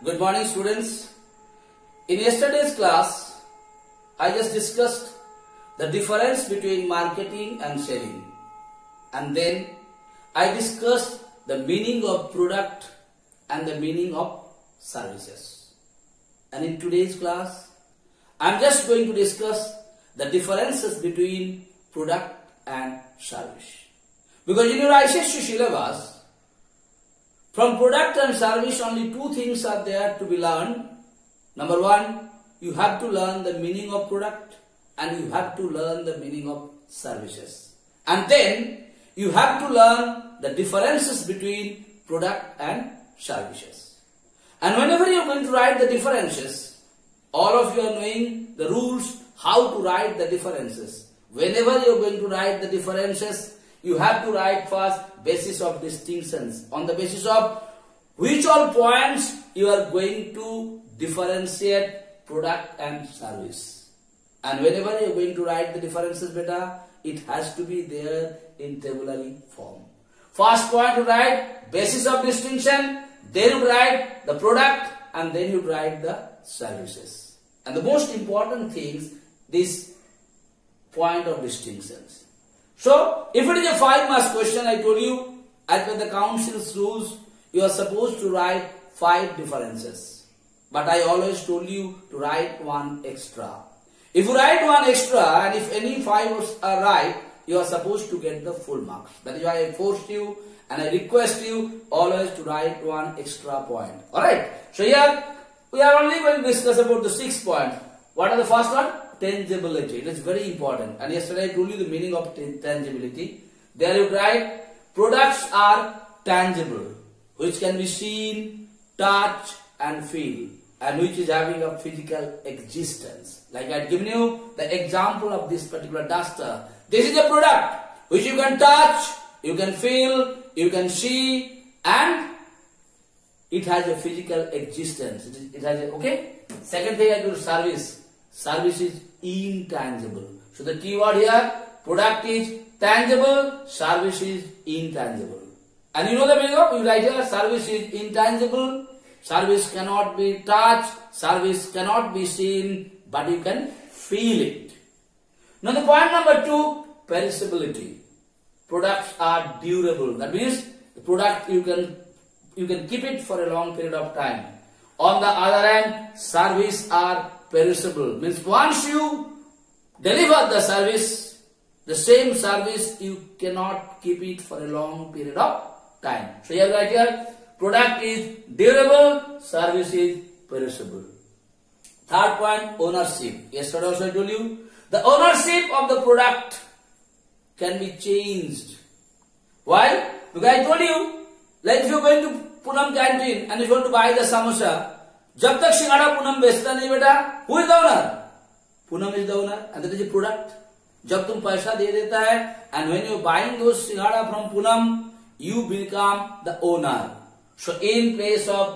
Good morning students. In yesterday's class, I just discussed the difference between marketing and selling. And then I discussed the meaning of product and the meaning of services. And in today's class, I'm just going to discuss the differences between product and service. Because in your ICSE syllabus, from product and service, only two things are there to be learned. Number one, you have to learn the meaning of product and you have to learn the meaning of services. And then you have to learn the differences between product and services. And whenever you are going to write the differences, all of you are knowing the rules how to write the differences. Whenever you are going to write the differences, you have to write first basis of distinctions on the basis of which all points you are going to differentiate product and service. And whenever you are going to write the differences beta, it has to be there in tabulary form. First point you write basis of distinction, then you write the product and then you write the services. And the most important things, this point of distinctions. So, if it is a 5 marks question, I told you, as per the council's rules, you are supposed to write 5 differences. But I always told you to write one extra. If you write one extra and if any 5 are right, you are supposed to get the full marks. That is why I forced you and I request you always to write one extra point. Alright. So here we are only going to discuss about the six point. What are the first one? Tangibility. It is very important. And yesterday I told you the meaning of tangibility. There you write, products are tangible, which can be seen, touch and feel, and which is having a physical existence. Like I had given you the example of this particular duster. This is a product which you can touch, you can feel, you can see, and it has a physical existence. It, has a, okay? Second thing I do service. Service is intangible. So the keyword here, product is tangible, service is intangible. And you know the meaning of, you write here, service is intangible, service cannot be touched, service cannot be seen, but you can feel it. Now the point number two, perishability. Products are durable. That means the product you can you can keep it for a long period of time. On the other hand, service are perishable. Means once you deliver the service, the same service, you cannot keep it for a long period of time. So here right here, product is durable, service is perishable. Third point, ownership. Yesterday also I told you, the ownership of the product can be changed. Why? Because I told you, like if you are going to Canteen and if you want to buy the जब तक सिंगाड़ा पूनम बेचता नहीं बेटा who is the owner Poonam is the owner and is product जब तुम पैसा दे देता है एंड वेन यू बाइंग दो singara from Poonam you become the owner so in place of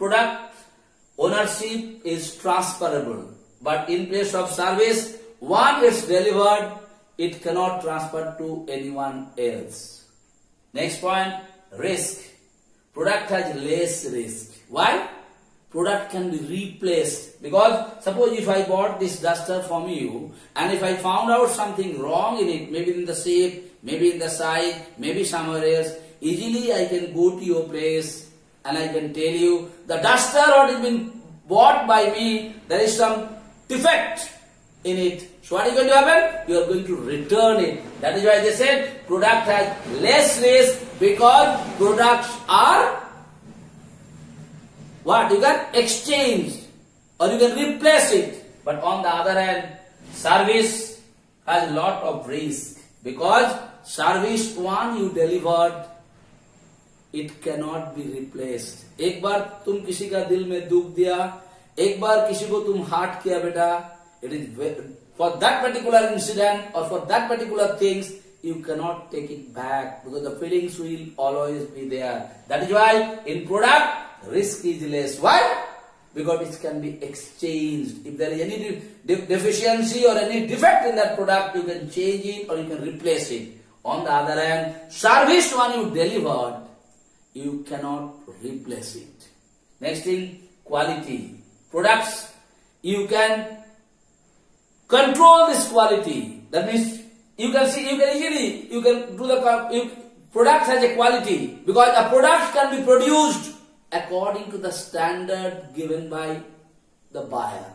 product ownership is transferable but in place of service one is delivered it cannot transfer to anyone else next point Product has less risk. Why? Product can be replaced because suppose if I bought this duster from you and if I found out something wrong in it, maybe in the shape, maybe in the size, maybe somewhere else, easily I can go to your place and I can tell you the duster what has been bought by me, there is some defect in it. So what is going to happen? You are going to return it. That is why they said product has less risk because products are what? You can exchange or you can replace it. But on the other hand, service has a lot of risk because service one you delivered it cannot be replaced. एक बार तुम किसी का दिल में दुख दिया एक बार किसी को तुम हार्ट किया बेटा it is for that particular incident or for that particular things you cannot take it back because the feelings will always be there. That is why in product risk is less. Why? Because it can be exchanged. If there is any de deficiency or any defect in that product, you can change it or you can replace it. On the other hand, service one you delivered, you cannot replace it. Next thing, quality. Products, you can control this quality. That means you can see, you can easily, you can do the, you, product has a quality because a product can be produced according to the standard given by the buyer.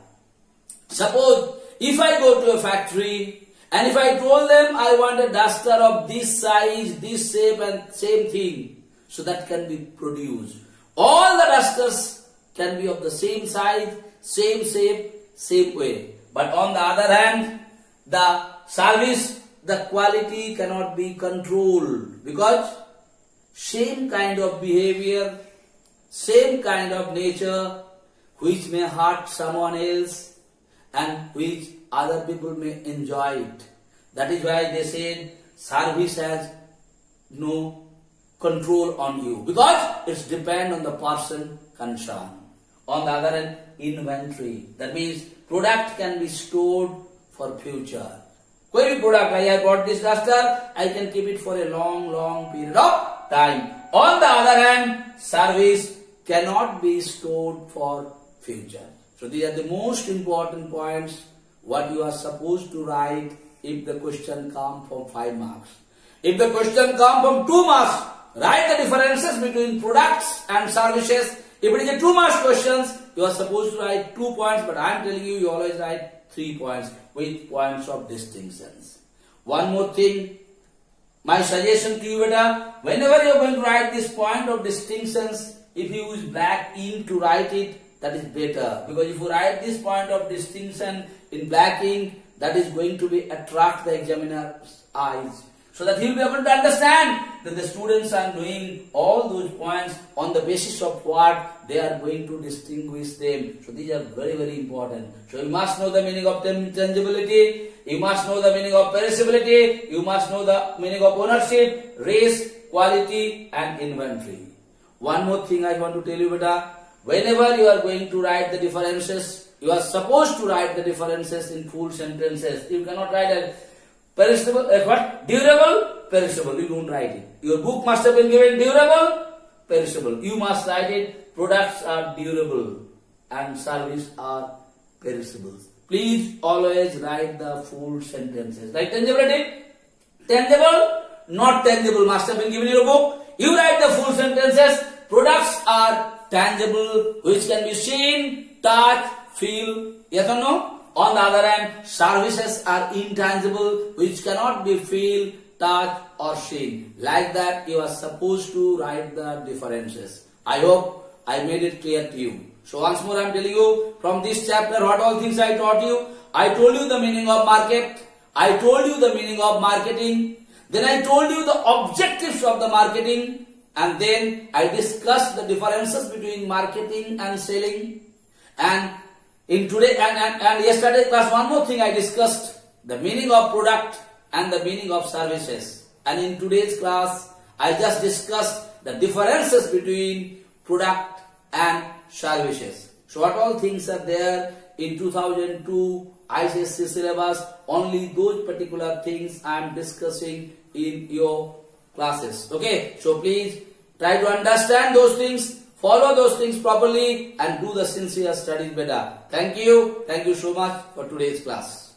Suppose if I go to a factory and if I told them I want a duster of this size, this shape and same thing, so that can be produced. All the dusters can be of the same size, same shape, same way. But on the other hand, the service, the quality cannot be controlled because same kind of behavior, same kind of nature which may hurt someone else and which other people may enjoy it. That is why they said service has no control on you because it's depend on the person concerned. On the other hand, inventory. That means product can be stored for future. Quality product, I have bought this duster, I can keep it for a long, long period of time. On the other hand, service cannot be stored for future. So these are the most important points what you are supposed to write if the question come from 5 marks. If the question come from 2 marks, write the differences between products and services. If it is a 2 marks questions, you are supposed to write 2 points but I am telling you, you always write 3 points with points of distinctions. One more thing, my suggestion to you beta, whenever you are going to write this point of distinctions, if you use black ink to write it, that is better. Because if you write this point of distinction in black ink, that is going to be attract the examiner's eyes. So that he will be able to understand that the students are doing all those points on the basis of what they are going to distinguish them. So these are very, very important. So you must know the meaning of tangibility, you must know the meaning of perishability, you must know the meaning of ownership, race, quality and inventory. One more thing I want to tell you, beta. Whenever you are going to write the differences, you are supposed to write the differences in full sentences. You cannot write a perishable, what? Durable, perishable. You don't write it. Your book must have been given durable, perishable. You must write it. Products are durable and service are perishable. Please always write the full sentences. Like tangibility, tangible, not tangible must have been given in your book. You write the full sentences. Products are tangible, which can be seen, touch, feel. Yes or no? On the other hand, services are intangible, which cannot be feel, touch or seen. Like that, you are supposed to write the differences. I hope I made it clear to you. So once more I am telling you, from this chapter, what all things I taught you. I told you the meaning of market. I told you the meaning of marketing. Then I told you the objectives of the marketing. And then I discussed the differences between marketing and selling. And in today and, and, and yesterday class, one more thing I discussed the meaning of product and the meaning of services. And in today's class, I just discussed the differences between product and services. So what all things are there in 2002 ICSE syllabus, only those particular things I am discussing in your classes. Okay, so please Try to understand those things, follow those things properly and do the sincere studies better. Thank you. Thank you so much for today's class.